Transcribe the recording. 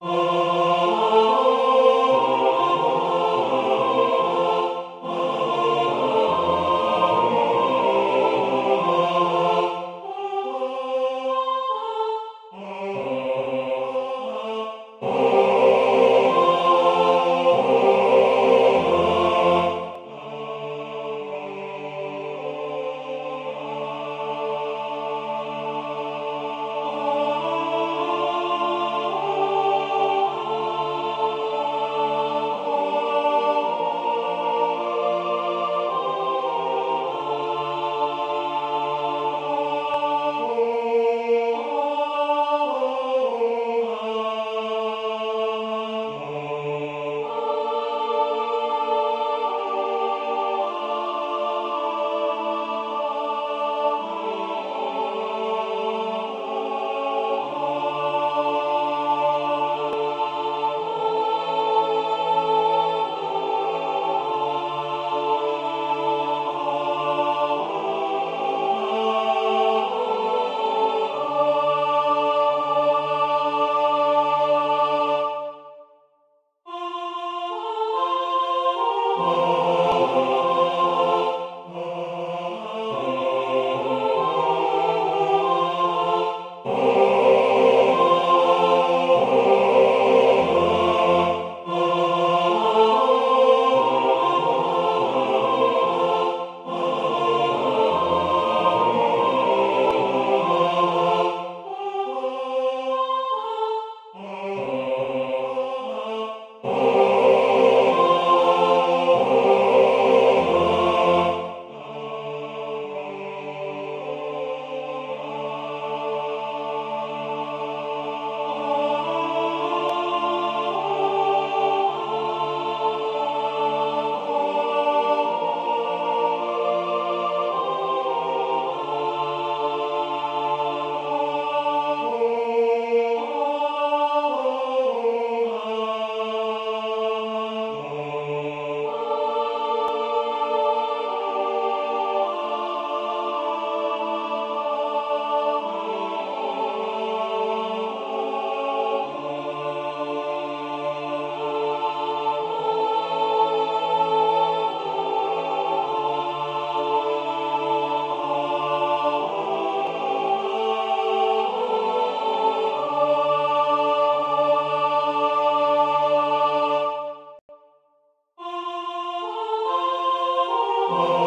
Oh. Oh. Oh.